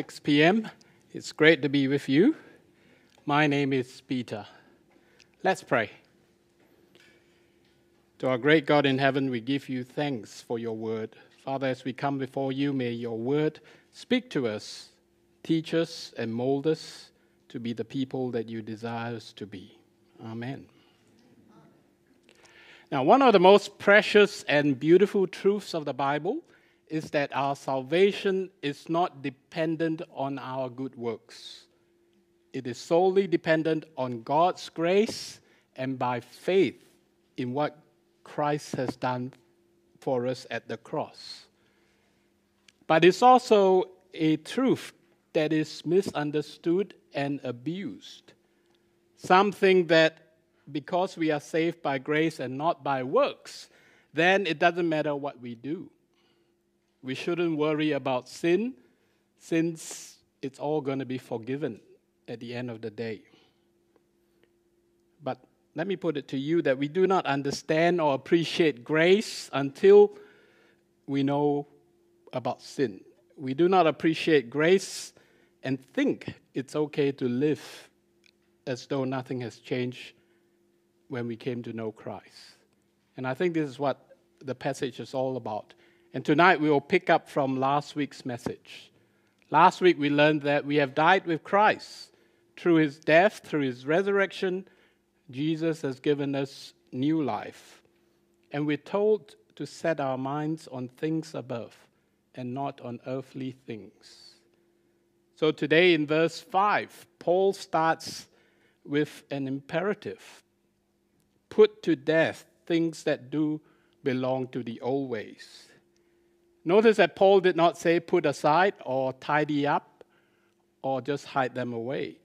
Good evening, 6 p.m. It's great to be with you. My name is Peter. Let's pray. To our great God in heaven, we give you thanks for your word. Father, as we come before you, may your word speak to us, teach us, and mold us to be the people that you desire us to be. Amen. Now, one of the most precious and beautiful truths of the Bible is that our salvation is not dependent on our good works. It is solely dependent on God's grace and by faith in what Christ has done for us at the cross. But it's also a truth that is misunderstood and abused. Something that because we are saved by grace and not by works, then it doesn't matter what we do. We shouldn't worry about sin since it's all going to be forgiven at the end of the day. But let me put it to you that we do not understand or appreciate grace until we know about sin. We do not appreciate grace and think it's okay to live as though nothing has changed when we came to know Christ. And I think this is what the passage is all about. And tonight we will pick up from last week's message. Last week we learned that we have died with Christ. Through his death, through his resurrection, Jesus has given us new life. And we're told to set our minds on things above and not on earthly things. So today in verse 5, Paul starts with an imperative put to death things that do belong to the old ways. Notice that Paul did not say put aside or tidy up or just hide them away.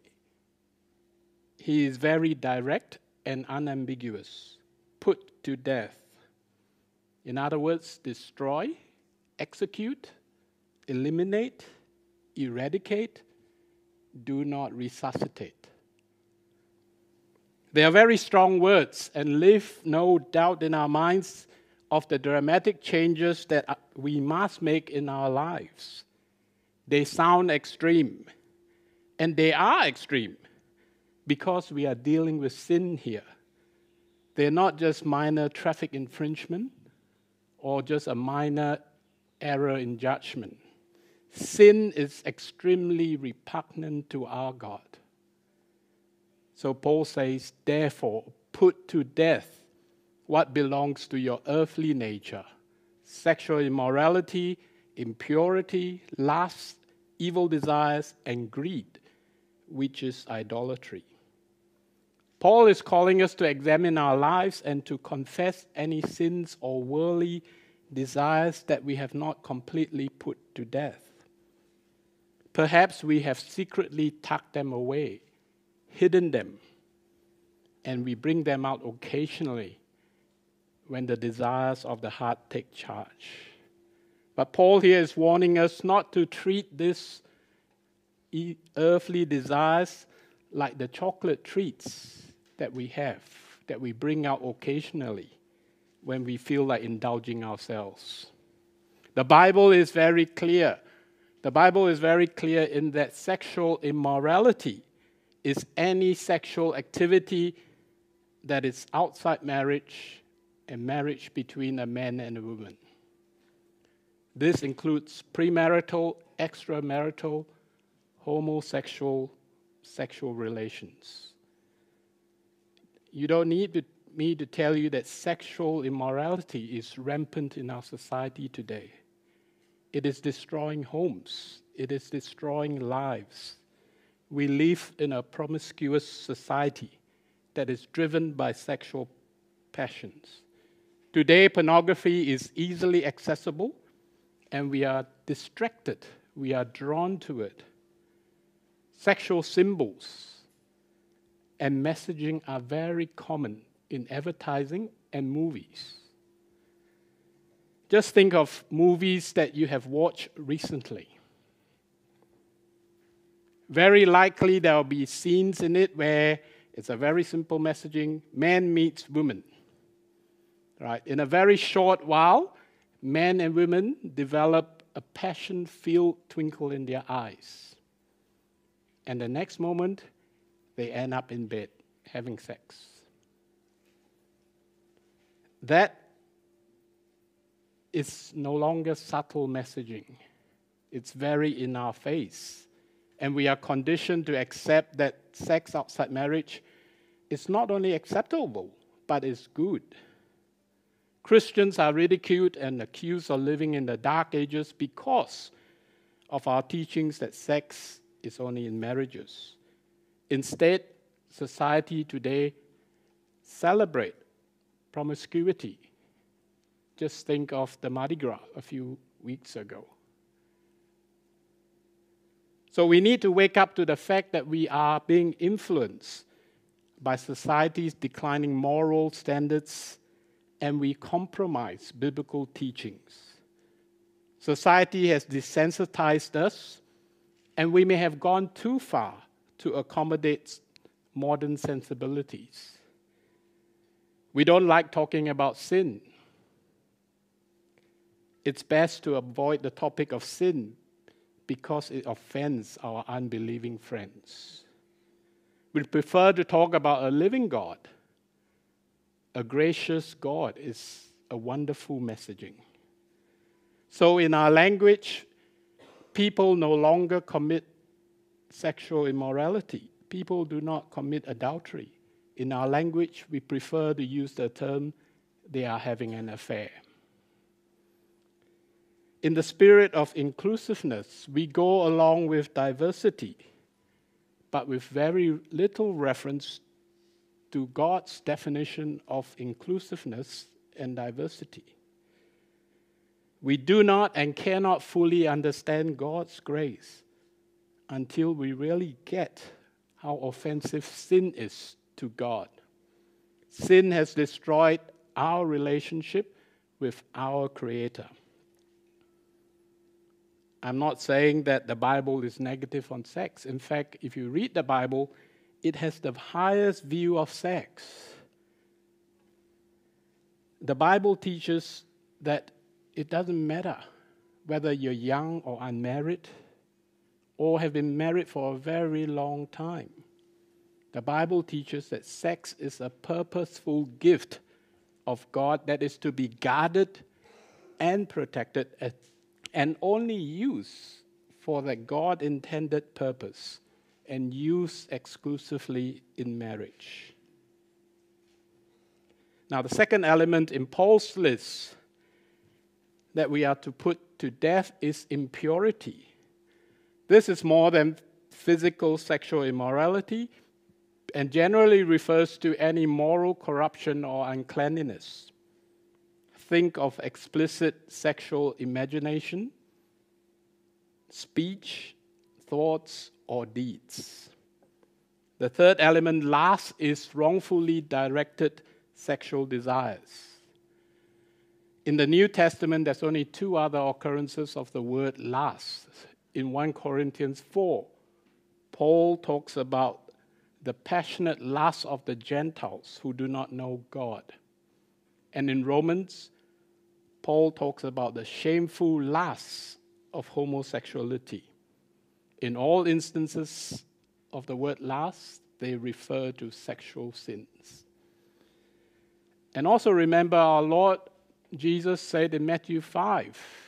He is very direct and unambiguous. Put to death. In other words, destroy, execute, eliminate, eradicate, do not resuscitate. They are very strong words and leave no doubt in our minds of the dramatic changes that uh, we must make in our lives. They sound extreme, and they are extreme because we are dealing with sin here. They're not just minor traffic infringement or just a minor error in judgment. Sin is extremely repugnant to our God. So Paul says, therefore, put to death what belongs to your earthly nature sexual immorality, impurity, lust, evil desires, and greed, which is idolatry. Paul is calling us to examine our lives and to confess any sins or worldly desires that we have not completely put to death. Perhaps we have secretly tucked them away hidden them, and we bring them out occasionally when the desires of the heart take charge. But Paul here is warning us not to treat these earthly desires like the chocolate treats that we have, that we bring out occasionally when we feel like indulging ourselves. The Bible is very clear. The Bible is very clear in that sexual immorality is any sexual activity that is outside marriage and marriage between a man and a woman. This includes premarital, extramarital, homosexual sexual relations. You don't need to, me to tell you that sexual immorality is rampant in our society today. It is destroying homes, it is destroying lives, we live in a promiscuous society that is driven by sexual passions. Today, pornography is easily accessible and we are distracted, we are drawn to it. Sexual symbols and messaging are very common in advertising and movies. Just think of movies that you have watched recently very likely there will be scenes in it where it's a very simple messaging man meets woman. Right? In a very short while, men and women develop a passion filled twinkle in their eyes. And the next moment, they end up in bed having sex. That is no longer subtle messaging, it's very in our face. And we are conditioned to accept that sex outside marriage is not only acceptable, but is good. Christians are ridiculed and accused of living in the dark ages because of our teachings that sex is only in marriages. Instead, society today celebrate promiscuity. Just think of the Mardi Gras a few weeks ago. So we need to wake up to the fact that we are being influenced by society's declining moral standards and we compromise biblical teachings. Society has desensitized us, and we may have gone too far to accommodate modern sensibilities. We don't like talking about sin. It's best to avoid the topic of sin because it offends our unbelieving friends. We prefer to talk about a living God a gracious God is a wonderful messaging. So, in our language, people no longer commit sexual immorality. People do not commit adultery. In our language, we prefer to use the term they are having an affair. In the spirit of inclusiveness, we go along with diversity, but with very little reference to God's definition of inclusiveness and diversity. We do not and cannot fully understand God's grace until we really get how offensive sin is to God. Sin has destroyed our relationship with our Creator. I'm not saying that the Bible is negative on sex. In fact, if you read the Bible, it has the highest view of sex. The Bible teaches that it doesn't matter whether you're young or unmarried or have been married for a very long time. The Bible teaches that sex is a purposeful gift of God that is to be guarded and protected and only used for the God intended purpose and used exclusively in marriage. Now, the second element in Paul's list that we are to put to death is impurity. This is more than physical sexual immorality and generally refers to any moral corruption or uncleanliness. Think of explicit sexual imagination, speech, thoughts, or deeds. The third element, last, is wrongfully directed sexual desires. In the New Testament, there's only two other occurrences of the word last. In 1 Corinthians 4, Paul talks about the passionate lust of the Gentiles who do not know God. And in Romans, Paul talks about the shameful lust of homosexuality. In all instances of the word lust, they refer to sexual sins. And also remember, our Lord Jesus said in Matthew 5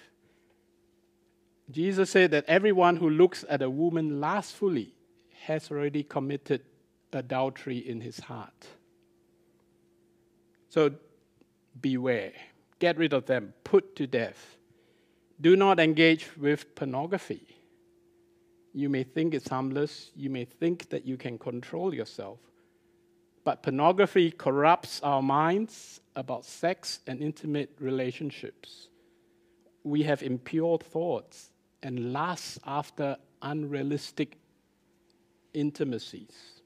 Jesus said that everyone who looks at a woman lustfully has already committed adultery in his heart. So beware. Get rid of them. Put to death. Do not engage with pornography. You may think it's harmless. You may think that you can control yourself. But pornography corrupts our minds about sex and intimate relationships. We have impure thoughts and lust after unrealistic intimacies.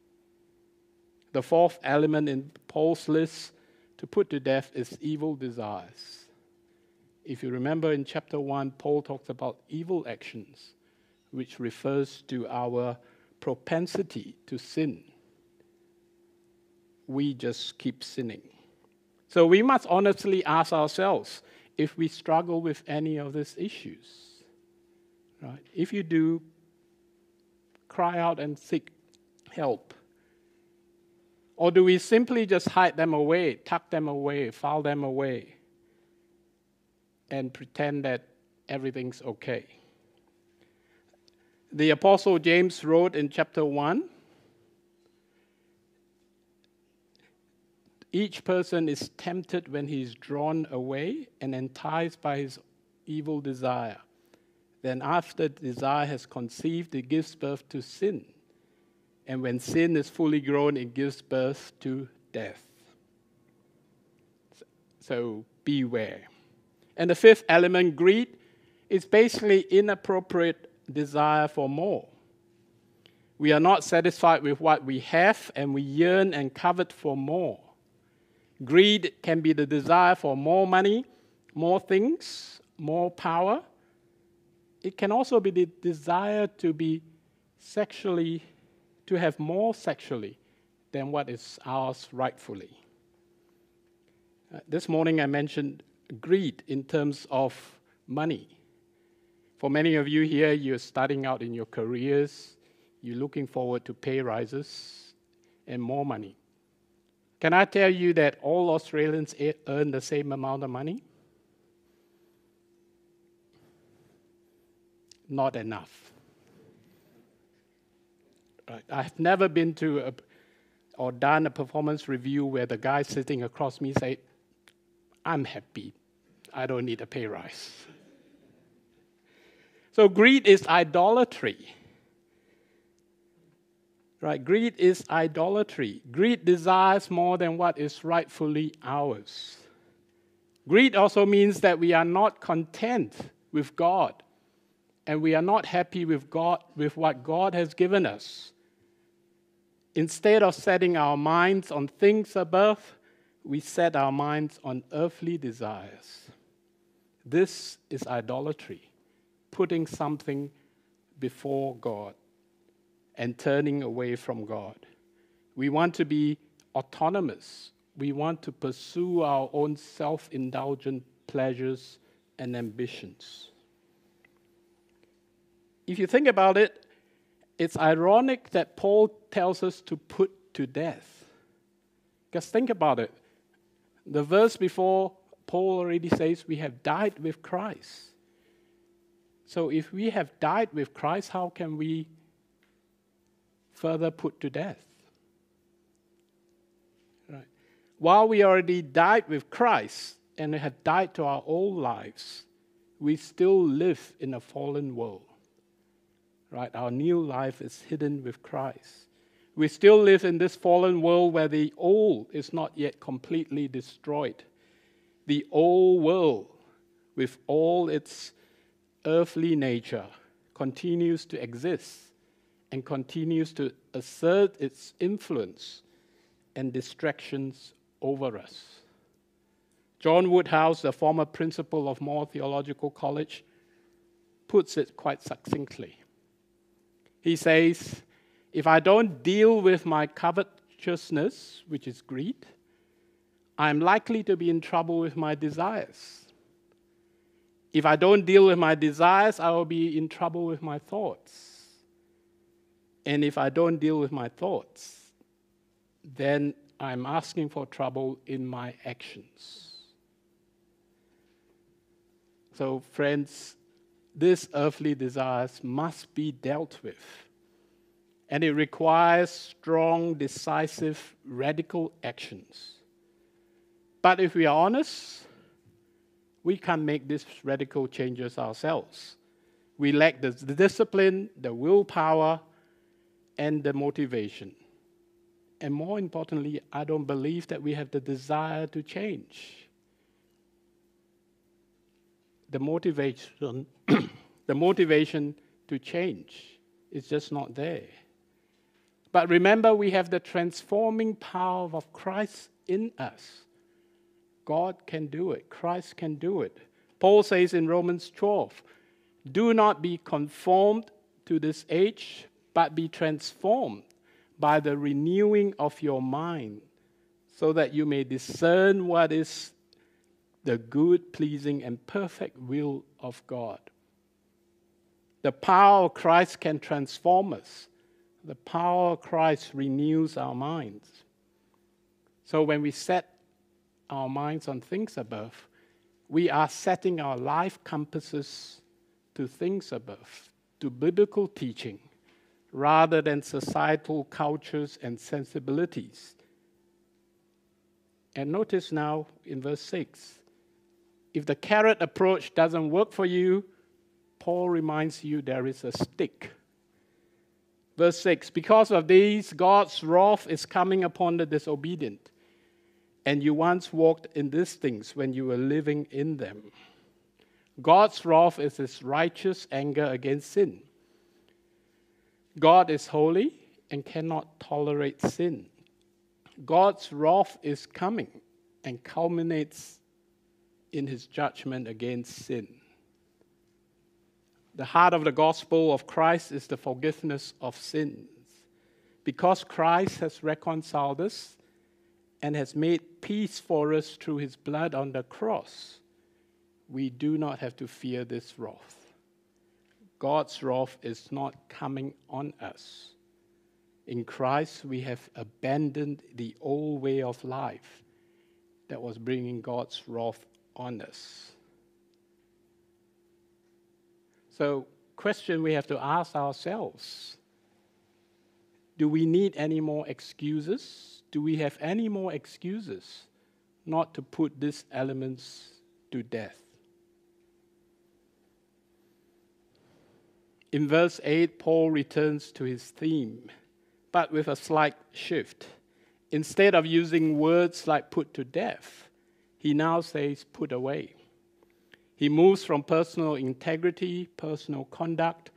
The fourth element in Paul's list to put to death is evil desires. If you remember in chapter 1, Paul talks about evil actions which refers to our propensity to sin. We just keep sinning. So we must honestly ask ourselves if we struggle with any of these issues. Right? If you do, cry out and seek help. Or do we simply just hide them away, tuck them away, file them away, and pretend that everything's okay? The Apostle James wrote in chapter 1 Each person is tempted when he is drawn away and enticed by his evil desire. Then, after desire has conceived, it gives birth to sin. And when sin is fully grown, it gives birth to death. So, beware. And the fifth element, greed, is basically inappropriate desire for more. We are not satisfied with what we have, and we yearn and covet for more. Greed can be the desire for more money, more things, more power. It can also be the desire to be sexually, to have more sexually than what is ours rightfully. Uh, this morning I mentioned greed in terms of money. For many of you here, you're starting out in your careers, you're looking forward to pay rises and more money. Can I tell you that all Australians earn the same amount of money? Not enough. Right. I've never been to a, or done a performance review where the guy sitting across me said, "I'm happy. I don't need a pay rise." So greed is idolatry. Right? Greed is idolatry. Greed desires more than what is rightfully ours. Greed also means that we are not content with God and we are not happy with God with what God has given us. Instead of setting our minds on things above, we set our minds on earthly desires. This is idolatry, putting something before God and turning away from God. We want to be autonomous. We want to pursue our own self indulgent pleasures and ambitions. If you think about it, it's ironic that Paul tells us to put to death. Because think about it. The verse before, Paul already says we have died with Christ. So if we have died with Christ, how can we further put to death. Right. While we already died with Christ and have died to our old lives, we still live in a fallen world. Right? Our new life is hidden with Christ. We still live in this fallen world where the old is not yet completely destroyed. The old world, with all its earthly nature, continues to exist and continues to assert its influence and distractions over us. John Woodhouse, the former principal of Moore Theological College, puts it quite succinctly. He says, If I don't deal with my covetousness, which is greed, I'm likely to be in trouble with my desires. If I don't deal with my desires, I will be in trouble with my thoughts. And if I don't deal with my thoughts, then I'm asking for trouble in my actions. So, friends, these earthly desires must be dealt with. And it requires strong, decisive, radical actions. But if we are honest, we can't make these radical changes ourselves. We lack the discipline, the willpower, and the motivation. And more importantly, I don't believe that we have the desire to change. The motivation, the motivation to change is just not there. But remember, we have the transforming power of Christ in us. God can do it, Christ can do it. Paul says in Romans 12, do not be conformed to this age, but be transformed by the renewing of your mind, so that you may discern what is the good, pleasing, and perfect will of God. The power of Christ can transform us. The power of Christ renews our minds. So when we set our minds on things above, we are setting our life compasses to things above, to biblical teaching, rather than societal cultures and sensibilities. And notice now in verse 6 if the carrot approach doesn't work for you, Paul reminds you there is a stick. Verse 6 Because of these, God's wrath is coming upon the disobedient. And you once walked in these things when you were living in them. God's wrath is his righteous anger against sin. God is holy and cannot tolerate sin. God's wrath is coming and culminates in his judgment against sin. The heart of the gospel of Christ is the forgiveness of sins. Because Christ has reconciled us and has made peace for us through his blood on the cross, we do not have to fear this wrath. God's wrath is not coming on us. In Christ, we have abandoned the old way of life that was bringing God's wrath on us. So, question we have to ask ourselves do we need any more excuses? Do we have any more excuses not to put these elements to death? In verse 8, Paul returns to his theme, but with a slight shift. Instead of using words like put to death, he now says put away. He moves from personal integrity, personal conduct,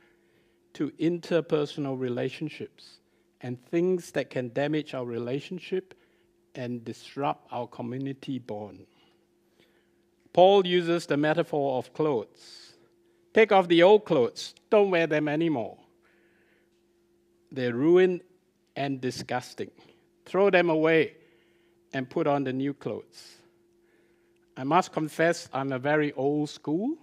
to interpersonal relationships and things that can damage our relationship and disrupt our community bond. Paul uses the metaphor of clothes. Take off the old clothes, don't wear them anymore. They're ruined and disgusting. Throw them away and put on the new clothes. I must confess, I'm a very old school.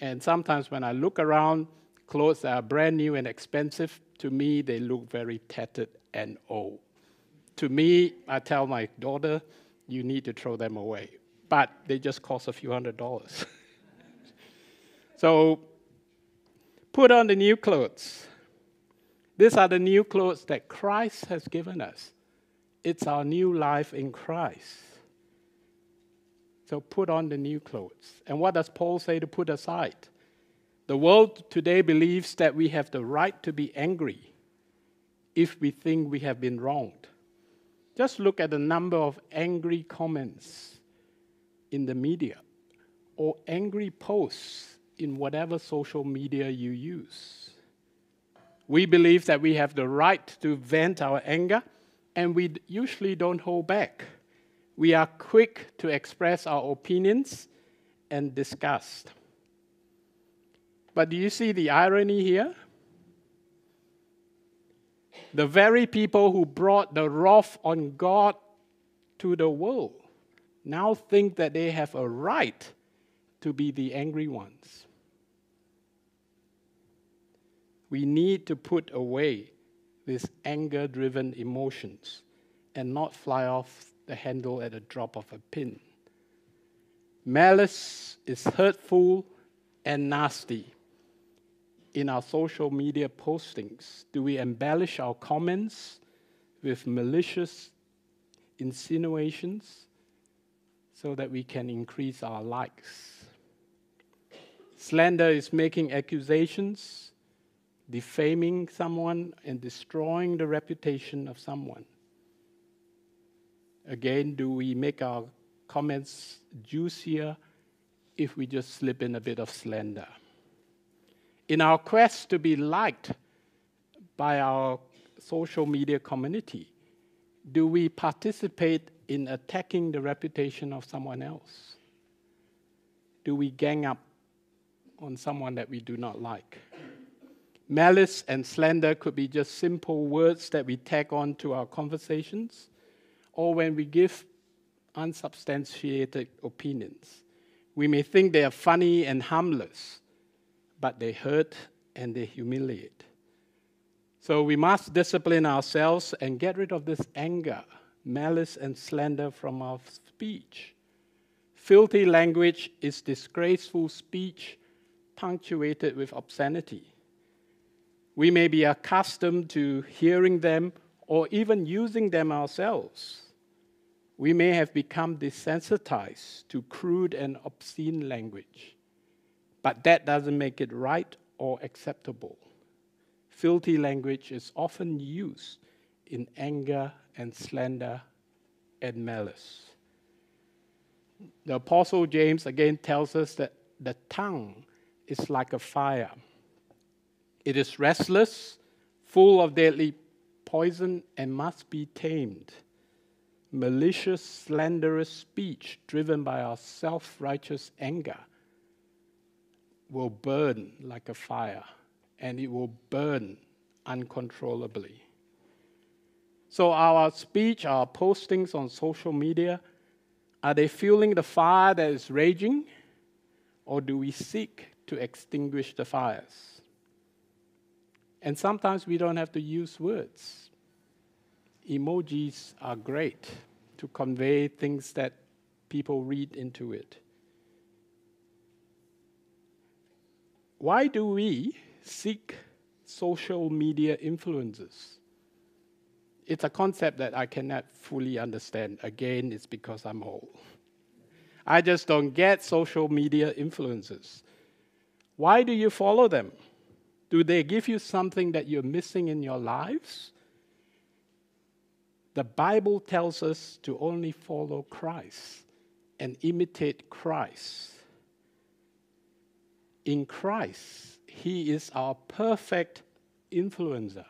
And sometimes when I look around, clothes are brand new and expensive, to me, they look very tattered and old. To me, I tell my daughter, you need to throw them away. But they just cost a few hundred dollars. So put on the new clothes. These are the new clothes that Christ has given us. It's our new life in Christ. So put on the new clothes. And what does Paul say to put aside? The world today believes that we have the right to be angry if we think we have been wronged. Just look at the number of angry comments in the media or angry posts in whatever social media you use. We believe that we have the right to vent our anger, and we usually don't hold back. We are quick to express our opinions and disgust. But do you see the irony here? The very people who brought the wrath on God to the world now think that they have a right to be the angry ones. We need to put away these anger driven emotions and not fly off the handle at a drop of a pin. Malice is hurtful and nasty. In our social media postings, do we embellish our comments with malicious insinuations so that we can increase our likes? Slander is making accusations, defaming someone, and destroying the reputation of someone. Again, do we make our comments juicier if we just slip in a bit of slander? In our quest to be liked by our social media community, do we participate in attacking the reputation of someone else? Do we gang up on someone that we do not like. Malice and slander could be just simple words that we tag on to our conversations, or when we give unsubstantiated opinions. We may think they are funny and harmless, but they hurt and they humiliate. So we must discipline ourselves and get rid of this anger, malice, and slander from our speech. Filthy language is disgraceful speech punctuated with obscenity. We may be accustomed to hearing them or even using them ourselves. We may have become desensitized to crude and obscene language, but that doesn't make it right or acceptable. Filthy language is often used in anger and slander and malice. The Apostle James again tells us that the tongue is like a fire. It is restless, full of deadly poison, and must be tamed. Malicious, slanderous speech driven by our self righteous anger will burn like a fire, and it will burn uncontrollably. So, our speech, our postings on social media, are they fueling the fire that is raging, or do we seek to extinguish the fires? And sometimes we don't have to use words. Emojis are great to convey things that people read into it. Why do we seek social media influences? It's a concept that I cannot fully understand. Again, it's because I'm old. I just don't get social media influences. Why do you follow them? Do they give you something that you're missing in your lives? The Bible tells us to only follow Christ and imitate Christ. In Christ, He is our perfect influencer.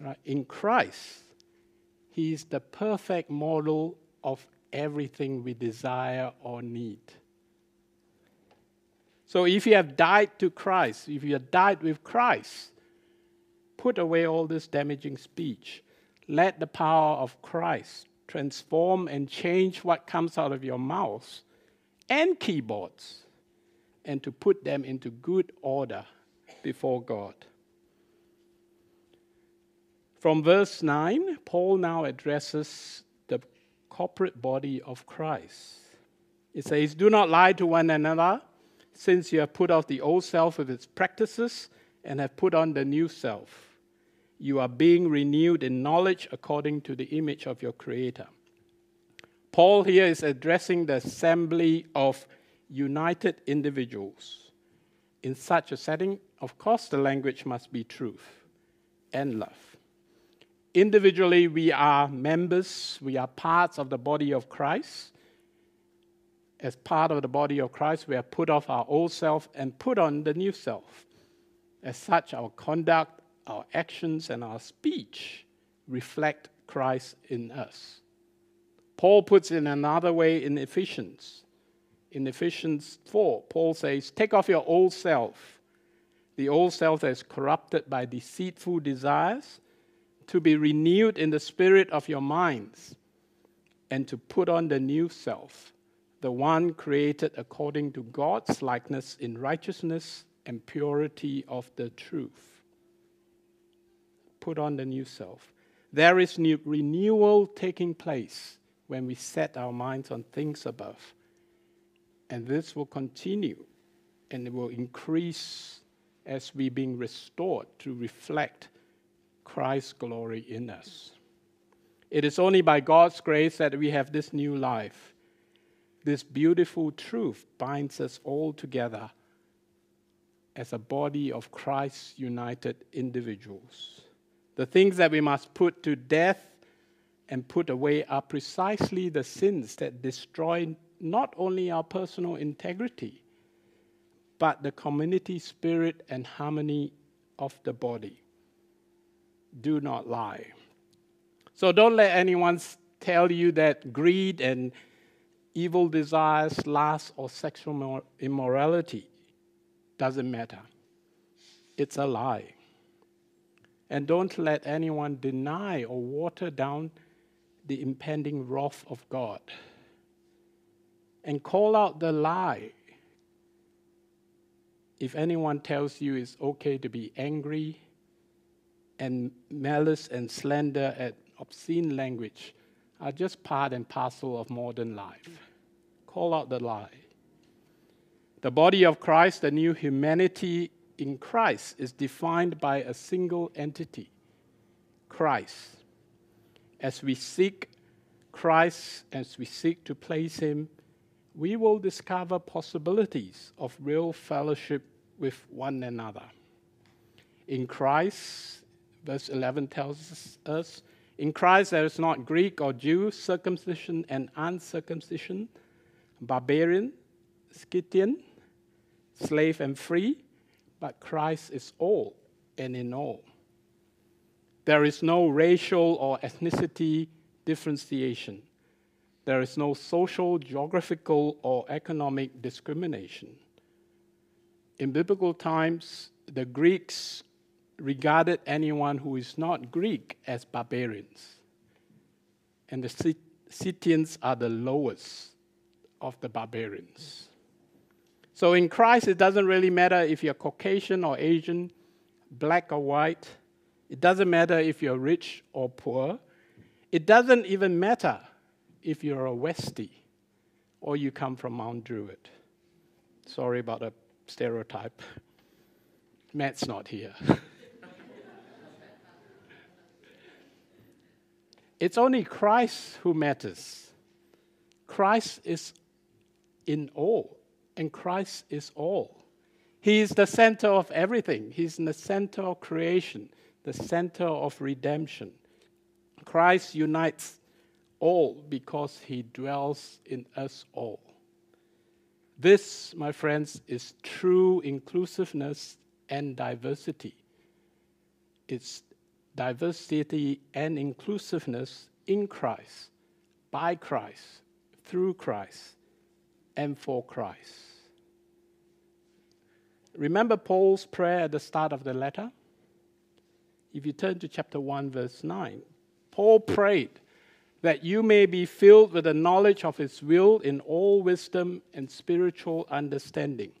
Right? In Christ, He is the perfect model of everything we desire or need. So if you have died to Christ, if you have died with Christ, put away all this damaging speech. Let the power of Christ transform and change what comes out of your mouth and keyboards and to put them into good order before God. From verse 9, Paul now addresses the corporate body of Christ. It says, Do not lie to one another since you have put off the old self with its practices and have put on the new self. You are being renewed in knowledge according to the image of your Creator. Paul here is addressing the assembly of united individuals. In such a setting, of course, the language must be truth and love. Individually, we are members, we are parts of the body of Christ as part of the body of Christ, we have put off our old self and put on the new self. As such, our conduct, our actions, and our speech reflect Christ in us. Paul puts it in another way in Ephesians. In Ephesians 4, Paul says, Take off your old self, the old self that is corrupted by deceitful desires, to be renewed in the spirit of your minds, and to put on the new self the one created according to God's likeness in righteousness and purity of the truth. Put on the new self. There is new renewal taking place when we set our minds on things above. And this will continue and it will increase as we being restored to reflect Christ's glory in us. It is only by God's grace that we have this new life this beautiful truth binds us all together as a body of Christ united individuals. The things that we must put to death and put away are precisely the sins that destroy not only our personal integrity, but the community spirit and harmony of the body. Do not lie. So don't let anyone tell you that greed and evil desires, lust, or sexual immorality. Doesn't matter. It's a lie. And don't let anyone deny or water down the impending wrath of God. And call out the lie. if anyone tells you it's okay to be angry and malice and slander and obscene language are just part and parcel of modern life. Call out the lie. The body of Christ, the new humanity in Christ, is defined by a single entity Christ. As we seek Christ, as we seek to place Him, we will discover possibilities of real fellowship with one another. In Christ, verse 11 tells us, in Christ there is not Greek or Jew, circumcision and uncircumcision, barbarian, Scythian, slave and free, but Christ is all and in all. There is no racial or ethnicity differentiation. There is no social, geographical, or economic discrimination. In biblical times, the Greeks regarded anyone who is not Greek as barbarians. And the Scythians are the lowest of the barbarians. So in Christ, it doesn't really matter if you're Caucasian or Asian, black or white. It doesn't matter if you're rich or poor. It doesn't even matter if you're a Westie or you come from Mount Druitt. Sorry about the stereotype. Matt's not here. it's only Christ who matters. Christ is in all, and Christ is all. He is the center of everything. He's in the center of creation, the center of redemption. Christ unites all because he dwells in us all. This, my friends, is true inclusiveness and diversity. It's diversity and inclusiveness in Christ, by Christ, through Christ, and for Christ. Remember Paul's prayer at the start of the letter? If you turn to chapter 1, verse 9, Paul prayed that you may be filled with the knowledge of his will in all wisdom and spiritual understanding,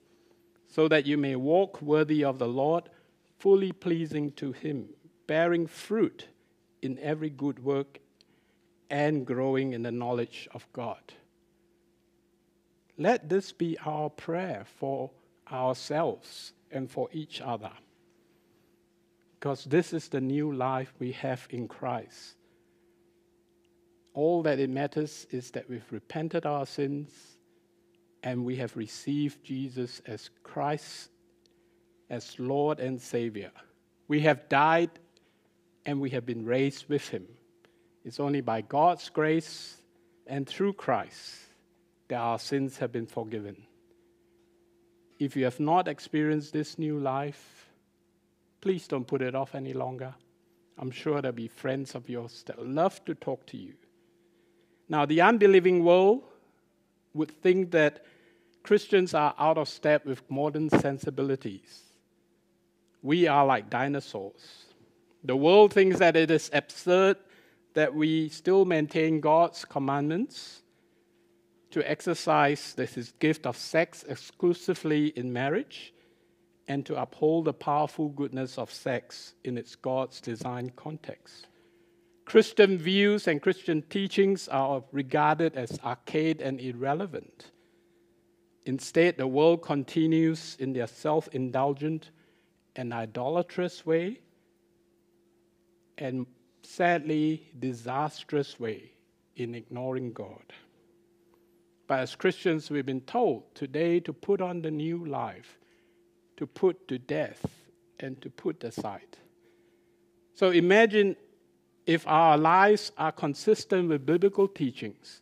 so that you may walk worthy of the Lord, fully pleasing to him, bearing fruit in every good work and growing in the knowledge of God. Let this be our prayer for ourselves and for each other. Because this is the new life we have in Christ. All that it matters is that we've repented our sins and we have received Jesus as Christ, as Lord and Savior. We have died and we have been raised with Him. It's only by God's grace and through Christ that our sins have been forgiven. If you have not experienced this new life, please don't put it off any longer. I'm sure there'll be friends of yours that love to talk to you. Now, the unbelieving world would think that Christians are out of step with modern sensibilities. We are like dinosaurs. The world thinks that it is absurd that we still maintain God's commandments to exercise this gift of sex exclusively in marriage and to uphold the powerful goodness of sex in its God's design context. Christian views and Christian teachings are regarded as arcade and irrelevant. Instead, the world continues in their self indulgent and idolatrous way, and sadly, disastrous way in ignoring God. But as Christians, we've been told today to put on the new life, to put to death, and to put aside. So imagine if our lives are consistent with biblical teachings,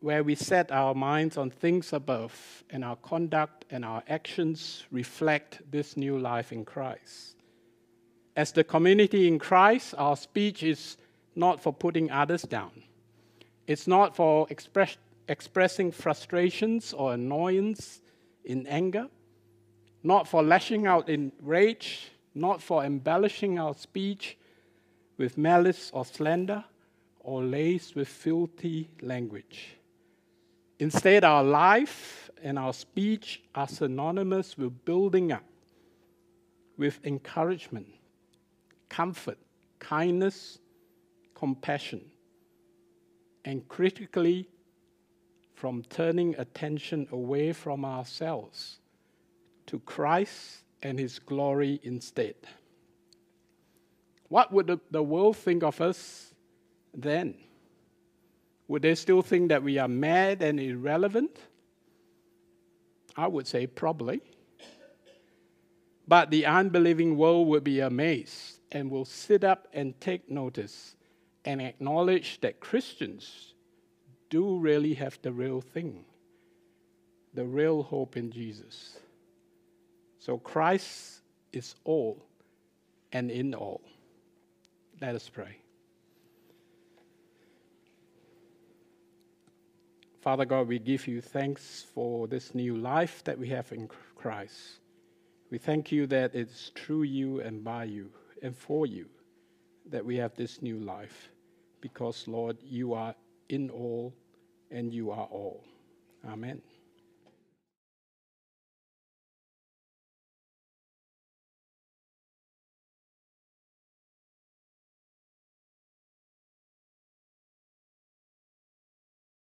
where we set our minds on things above, and our conduct and our actions reflect this new life in Christ. As the community in Christ, our speech is not for putting others down. It's not for express, expressing frustrations or annoyance in anger, not for lashing out in rage, not for embellishing our speech with malice or slander, or laced with filthy language. Instead, our life and our speech are synonymous with building up, with encouragement, comfort, kindness, compassion, and critically, from turning attention away from ourselves to Christ and His glory instead. What would the, world think of us then? Would they still think that we are mad and irrelevant? I would say probably. But the unbelieving world would be amazed and will sit up and take notice and acknowledge that Christians do really have the real thing, the real hope in Jesus. So Christ is all and in all. Let us pray. Father God, we give you thanks for this new life that we have in Christ. We thank you that it's through you and by you and for you that we have this new life because, Lord, you are in all and you are all. Amen.